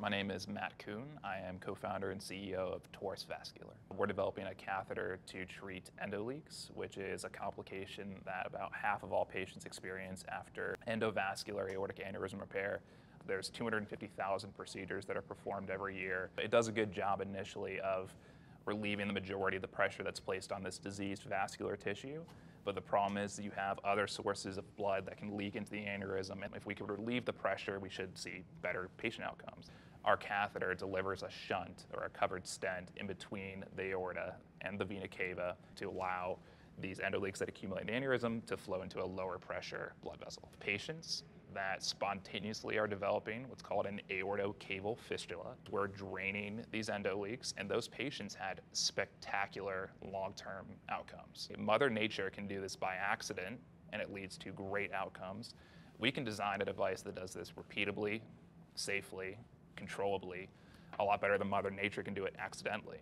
My name is Matt Kuhn. I am co-founder and CEO of Taurus Vascular. We're developing a catheter to treat endoleaks, which is a complication that about half of all patients experience after endovascular aortic aneurysm repair. There's 250,000 procedures that are performed every year. It does a good job initially of relieving the majority of the pressure that's placed on this diseased vascular tissue. But the problem is that you have other sources of blood that can leak into the aneurysm. And if we could relieve the pressure, we should see better patient outcomes. Our catheter delivers a shunt or a covered stent in between the aorta and the vena cava to allow these endoleaks that accumulate in aneurysm to flow into a lower pressure blood vessel. Patients that spontaneously are developing what's called an aortocaval fistula. We're draining these endoleaks, and those patients had spectacular long-term outcomes. Mother Nature can do this by accident, and it leads to great outcomes. We can design a device that does this repeatably, safely, controllably, a lot better than Mother Nature can do it accidentally.